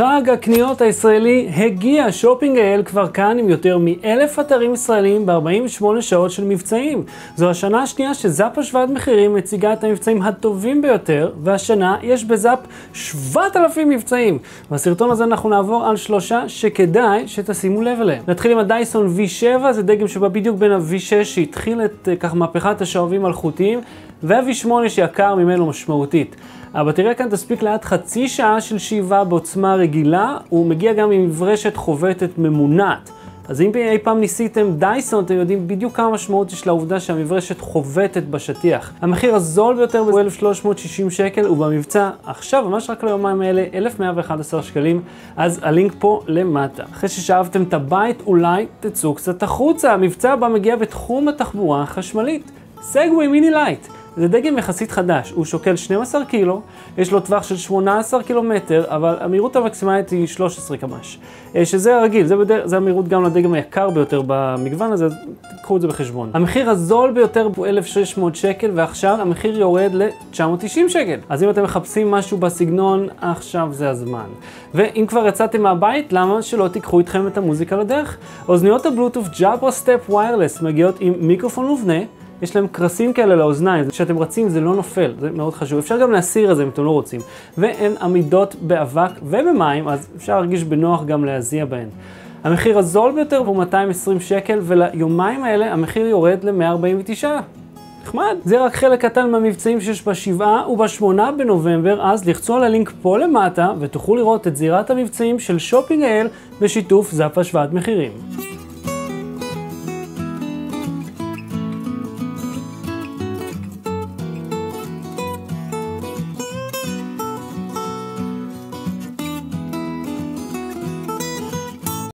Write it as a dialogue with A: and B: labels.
A: חג הקניות הישראלי הגיע, שופינג אייל כבר כאן עם יותר מאלף אתרים ישראלים ב-48 שעות של מבצעים. זו השנה השנייה שזאפ השוואת מחירים מציגה את המבצעים הטובים ביותר, והשנה יש בזאפ 7,000 מבצעים. בסרטון הזה אנחנו נעבור על שלושה שכדאי שתשימו לב אליהם. נתחיל עם הדייסון V7, זה דגם שבא בדיוק בין ה-V6 שהתחיל את כך מהפכת השואבים מלכותיים, וה-V8 שיקר ממנו משמעותית. הבטריה כאן תספיק לעד חצי שעה של שאיבה בעוצמה רגילה, הוא מגיע גם עם מברשת חובטת ממונעת. אז אם אי פעם ניסיתם דייסון, אתם יודעים בדיוק כמה משמעות יש לעובדה שהמברשת חובטת בשטיח. המחיר הזול ביותר הוא 1,360 שקל, ובמבצע עכשיו, ממש רק ליומיים האלה, 1,111 שקלים, אז הלינק פה למטה. אחרי ששאבתם את הבית, אולי תצאו קצת החוצה. המבצע הבא מגיע בתחום התחבורה החשמלית. Segway Mini Lite. זה דגם יחסית חדש, הוא שוקל 12 קילו, יש לו טווח של 18 קילומטר, אבל המהירות המקסימלית היא 13 קמ"ש. אה, שזה הרגיל, זה, בדרך, זה המהירות גם לדגם היקר ביותר במגוון הזה, אז קחו את זה בחשבון. המחיר הזול ביותר הוא 1,600 שקל, ועכשיו המחיר יורד ל-990 שקל. אז אם אתם מחפשים משהו בסגנון, עכשיו זה הזמן. ואם כבר יצאתם מהבית, למה שלא תיקחו איתכם את המוזיקה לדרך? אוזניות הבלוטות' Jabra Step Wireless מגיעות עם מיקרופון מובנה, יש להם קרסים כאלה לאוזניים, כשאתם רצים זה לא נופל, זה מאוד חשוב. אפשר גם להסיר את זה אם אתם לא רוצים. והן עמידות באבק ובמים, אז אפשר להרגיש בנוח גם להזיע בהן. המחיר הזול ביותר הוא 220 שקל, וליומיים האלה המחיר יורד ל-149. נחמד. זה רק חלק קטן מהמבצעים שיש בשבעה ובשמונה בנובמבר, אז לחצו על הלינק פה למטה ותוכלו לראות את זירת המבצעים של שופינג IL בשיתוף זאפ השוואת מחירים.